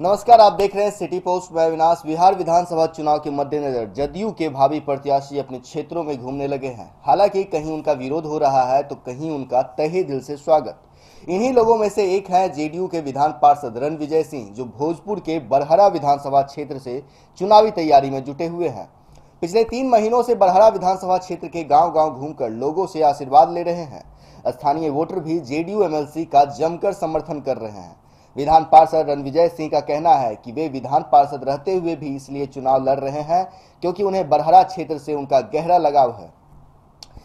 नमस्कार, आप देख रहे हैं सिटी पोस्ट। में अविनाश, बिहार विधानसभा चुनाव के मद्देनजर जदयू के भावी प्रत्याशी अपने क्षेत्रों में घूमने लगे हैं। हालाँकि कहीं उनका विरोध हो रहा है तो कहीं उनका तहे दिल से स्वागत। इन्हीं लोगों में से एक है जेडीयू के विधान पार्षद रणविजय सिंह, जो भोजपुर के बरहरा विधानसभा क्षेत्र से चुनावी तैयारी में जुटे हुए हैं। पिछले तीन महीनों से बरहरा विधानसभा क्षेत्र के गाँव गाँव घूमकर लोगों से आशीर्वाद ले रहे हैं। स्थानीय वोटर भी जेडीयू एमएलसी का जमकर समर्थन कर रहे हैं। विधान पार्षद रणविजय सिंह का कहना है कि वे विधान पार्षद रहते हुए भी इसलिए चुनाव लड़ रहे हैं क्योंकि उन्हें बरहरा क्षेत्र से उनका गहरा लगाव है।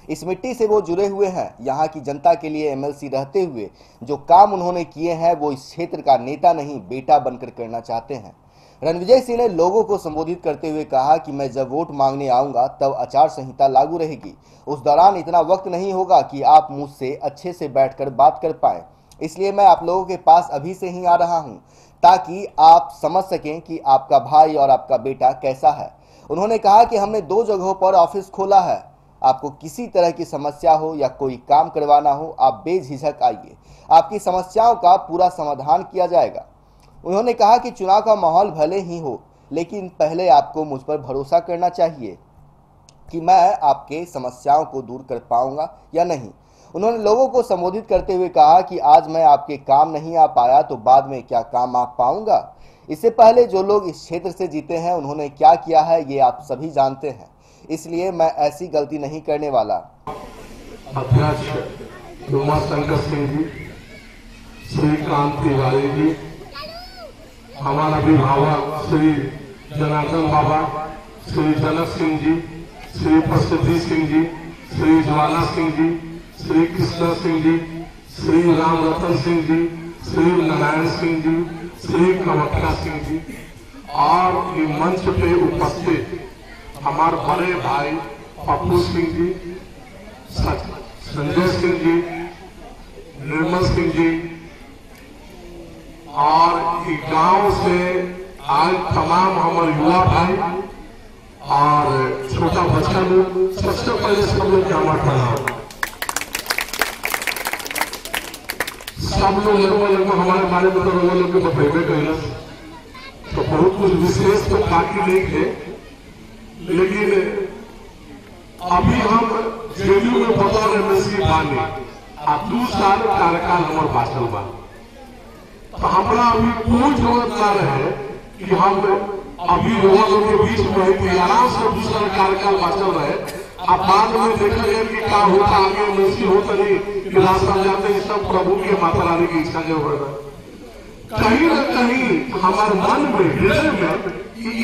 इस मिट्टी से वो जुड़े हुए हैं। यहाँ की जनता के लिए एमएलसी रहते हुए जो काम उन्होंने किए हैं वो इस क्षेत्र का नेता नहीं, बेटा बनकर करना चाहते हैं। रणविजय सिंह ने लोगों को संबोधित करते हुए कहा कि मैं जब वोट मांगने आऊँगा तब आचार संहिता लागू रहेगी। उस दौरान इतना वक्त नहीं होगा कि आप मुझसे अच्छे से बैठकर बात कर पाए। इसलिए मैं आप लोगों के पास अभी से ही आ रहा हूँ, ताकि आप समझ सकें कि आपका भाई और आपका बेटा कैसा है। उन्होंने कहा कि हमने दो जगहों पर ऑफ़िस खोला है। आपको किसी तरह की समस्या हो या कोई काम करवाना हो, आप बेझिझक आइए। आपकी समस्याओं का पूरा समाधान किया जाएगा। उन्होंने कहा कि चुनाव का माहौल भले ही हो, लेकिन पहले आपको मुझ पर भरोसा करना चाहिए कि मैं आपके समस्याओं को दूर कर पाऊँगा या नहीं। उन्होंने लोगों को संबोधित करते हुए कहा कि आज मैं आपके काम नहीं आ पाया तो बाद में क्या काम आ पाऊँगा? इससे पहले जो लोग इस क्षेत्र से जीते हैं, उन्होंने क्या किया है, ये आप सभी जानते हैं। इसलिए मैं ऐसी गलती नहीं करने वाला। अध्यक्ष उमा शंकर सिंह जी, श्रीकांत तिवारी जी, हमारा अभिभावक श्री जनार्दन बाबा, श्री जनक सिंह जी, श्री प्रसिद्धि सिंह जी, श्री ज्वाला सिंह जी श्री कृष्णा सिंह जी, श्री राम रतन सिंह जी, श्री नारायण सिंह जी, श्री कमख्या सिंह जी और मंच पे उपस्थित हमारे बड़े भाई पप्पू सिंह जी संजय सिंह जी, निर्मल सिंह जी, और गाँव से आज तमाम हमारे युवा भाई और छोटा बच्चा लोग सबसे पहले सब लोग हमारे प्रणाम सब लोग लगभग लगभग हमारे बारे में तो लोगों, लोग के बतेबे कैलस तो बहुत कुछ विशेष तो बाकी नहीं थे लेकिन अभी हम जेडीयू में बतौर एमएलसी बानी आ दू साल कार्यकाल हमारे बाचल बा तो हमरा अभी कोई ज़रूरत ना रहे कि हम अभी लोगों के बीच में आराम से दूसरा कार्यकाल बाचल रहे अब बाद में देखा गया कि क्या होता आगे एमएलसी होता नहीं कि रास्ता जाते हैं सब प्रभु के माता रानी की इच्छा जो होगा। कहीं ना कहीं हमारे मन में, हृदय में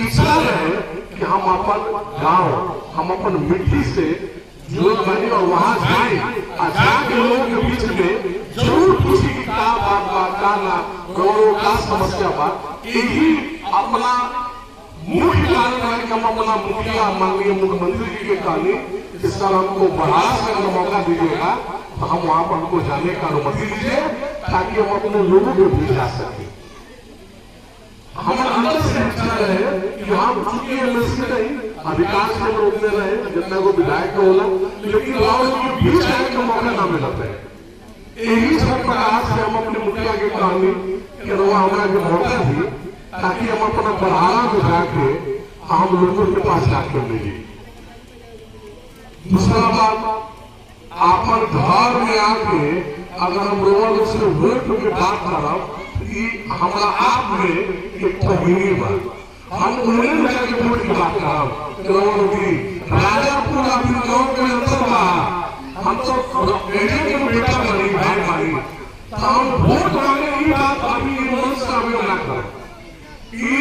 इच्छा रहे कि हम अपन गाँव, हम अपन मिट्टी से जो बने और वहाँ जाए। और जाके लोगों के बीच में ज़रूर पूछी की का बात बा का ना कौनो का समस्या बा यही अपना मुख्य है कि अपना मुखिया माननीय मुख्यमंत्री जी के कहने सर हमको बढ़ावा से अगर मौका दीजिएगा तो हम वहाँ पर हमको जाने का अनुमति दीजिए ताकि हम अपने लोगों को भी जा सकें हम विधायक लेकिन ना मिलता सब प्रकार से अपने मुखिया के कहानी के मौका दी ताकि हम अपना बढ़ावा में जाके हम लोगों के पास जाकर मिली। दूसरा बात अपन घर में आके अगर हम लोगों से वोट के बात करब कि हमारा आप में एक तहमीर बा। हम उन्हें लगा के वोट की बात करब कि लोगों की राजापुर अभी गाँव के अंदर बा। हम तो बेटे के बनी, भाई बनी तो हम वोट मांगे ये बात अभी ये मन से हमें ना कर ई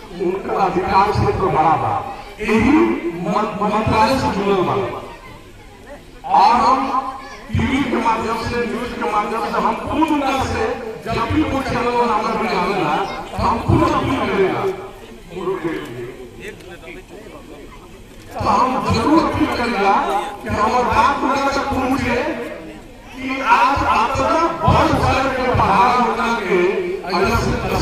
उनका अधिकार क्षेत्र तो बड़ा बा यही मंत्रालय से जुड़ल बा और हम टीवी के माध्यम से, न्यूज़ के माध्यम से, हम खुद उनका से जब भी कोई चैनल वाला भी आवेला हम खुद अपील करेगा तो हम ज़रूर अपील करेगा कि हमारे बात उनका तक पहुँचे कि आज आपका बहुत सारे पहाड़ उठा के अगर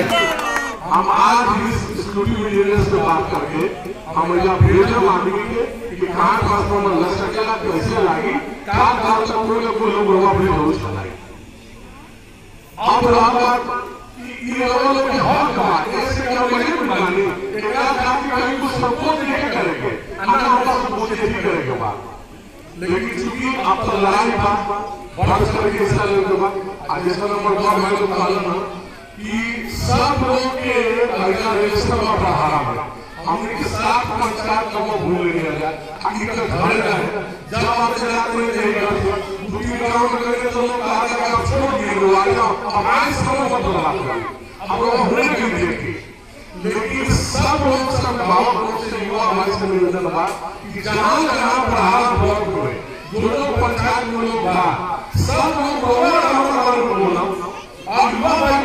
हम आज भी स्टूडियो इंजीनियर से बात करके हम ऐसा भेजम आदमी के कि कहाँ ट्रांसफार्मर लग सकेगा कैसे लागी का गाँव तक कोई कोई लोग अपनी ज़रूर चलाए अब रहा बात ये लोगों के हक का ऐसे काम नहीं बनानी एकरा जाति कहीं कुछ सपोर्ट नहीं करेंगे? अन्ना हम सपोर्ट नहीं करेंगे बात। लेकिन चूँकि आप लड़ाई बात बड़ा स्तर के हिस्सा लेने के बाद आज जैसा नंबर वन मैं तो कहला ना कि सब लोग के रजिस्टर में बढ़ा है। हमने के साथ पंचायत को भूल नहीं गया हकीकत घर है? जब आप चला कोई नहीं करते दूसरी गाँव में गए तो लोग कहा कि आप छोड़ दिए रुआया हमारे समय पर बदलाव करें अब लोग होने के लिए लेकिन सब लोग सब भावक रूप से युवा हमारे से निवेदन बा कि जहाँ जहाँ पढ़ाना ब्लॉक हुए जो लोग पंचायत में लोग सब लोग बोला को बोला। और युवा भाई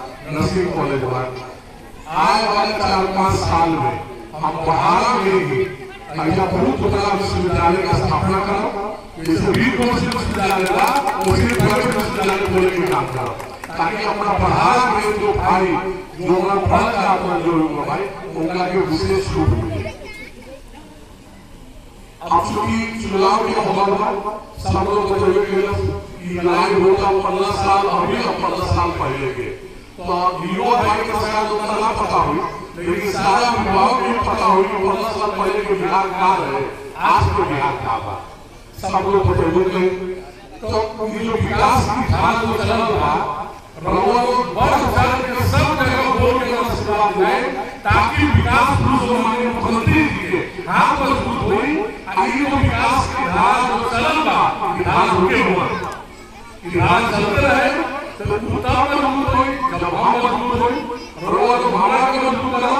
नर्सिंग कॉलेज बा आए वाले चार पाँच साल में हम पढ़ाना में ही ऐसा बहुत बड़ा विश्वविद्यालय का स्थापना करो। जैसे भी कौशल विश्वविद्यालय बा उसी प्राइवेट विश्वविद्यालय खोलने के काम करो। ताकि अपना पढ़ाना में जो भाई, जो अपना पढ़ा चाहता जो भाई, उनका जो विशेष रूप मिले अब चूँकि चुनाव के माहौल में सब लोग केलस कि लड़ाई होता पंद्रह साल, अभी और पंद्रह साल पहले के। तो युवा भाई का शायद उतना ना पता हुई, लेकिन सारा युवाओं को पता हुई कि पंद्रह साल पहले के बिहार का रहे, आज के बिहार का बा सब लोग बचेबे करें तो ये जो विकास की धारा जो चल रहा रउआ लोग बड़ उठान के सब जगह बोल के आशीर्वाद दें ताकि विकास पुरुष हमारे मुख्यमंत्री जी के हाथ मज़बूत हुई आइए जो विकास की धारा जो चलल बा कि रुके हुआ। कि चलते रहे। हुई रउआ लोग हमारा के मज़बूत करा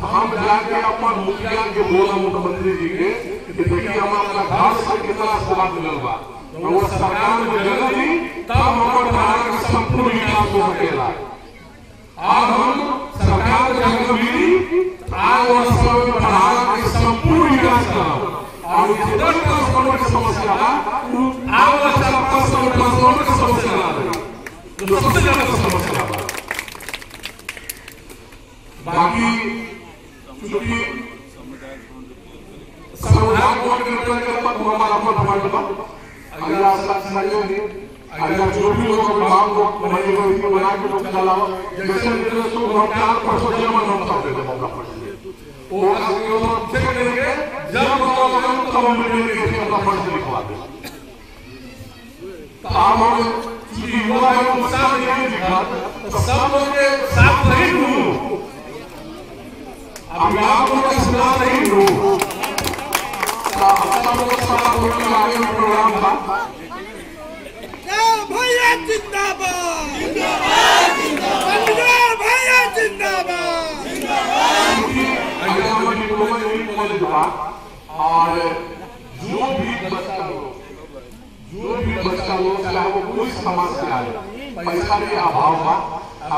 तो हम जाके अपन मुखिया के बोला मुख्यमंत्री जी के कि देखिए हम अपना से कितना आशीर्वाद मिलल बा वो सरकार में जगह दी तब हमारे बिहार का संपूर्ण विकास हो सकेला और हम सरकार में जगह मिली आज वो समय में बिहार का संपूर्ण विकास करो और जितना ट्रांसफार्मर की समस्या है। आज ट्रांसफार्मर की समस्या ना सबसे ज़्यादा समस्या है बाकी चूँकि कोड के निर्णय के बाद हमारा अपन हमारे पास अगला संयोग है अगला जो भी लोग विभाग को बनाए हुए इसको बना के लोग चलाओ जैसे मेरे सो भोटाल पर सो जमा हम कर देते हैं अपना पर्ची वो आगे वो चेक करेंगे जब हम तब हम मिलेंगे कि अपना पर्ची लिखवा दे तो हम हम युवा है उत्साह नहीं दिखा तो सब लोग के साथ नहीं हूँ। अब आप लोग सुना नहीं हूँ। तो सब लोग सब लोग आगे प्रोग्राम था। भैया जिंदाबाद। जिंदाबाद। जिंदाबाद। भैया जिंदाबाद डिप्लोमा कॉलेज हुआ और जो भी बच्चा जो भी बच्चा लोग, चाहे वो कोई समाज से आए, पैसा के अभाव बा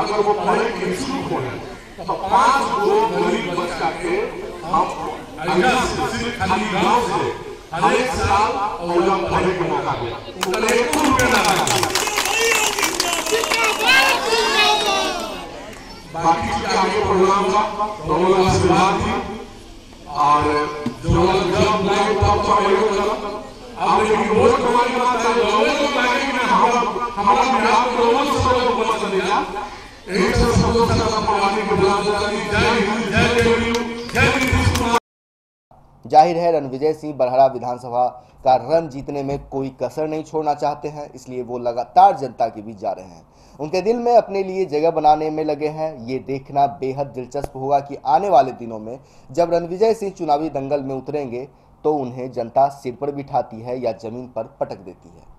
अगर वो पढ़े के इच्छुक हो तो पाँच गो गरीब बच्चा के हम खाली गाँव से, हर एक साल औला पढ़े के मौका दे। एक रुपया बाकी आगे प्रोग्राम का? तो आशीर्वाद और जो जब लाइन तब चढ़ेगा हमारी बात है लोगों को हमारा को लोगों देना एक से सब लोग बुला जय हिंद, जय ज़ाहिर है, रणविजय सिंह बरहरा विधानसभा का रन जीतने में कोई कसर नहीं छोड़ना चाहते हैं, इसलिए वो लगातार जनता के बीच जा रहे हैं। उनके दिल में अपने लिए जगह बनाने में लगे हैं, ये देखना बेहद दिलचस्प होगा कि आने वाले दिनों में, जब रणविजय सिंह चुनावी दंगल में उतरेंगे तो उन्हें जनता सिर पर बिठाती है या ज़मीन पर पटक देती है।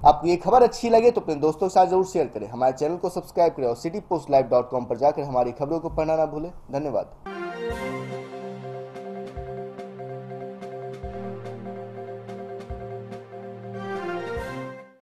आपको ये खबर अच्छी लगे तो अपने दोस्तों के साथ ज़रूर शेयर करें। हमारे चैनल को सब्सक्राइब करें और city post live dot com पर जाकर हमारी खबरों को पढ़ना ना भूलें। धन्यवाद।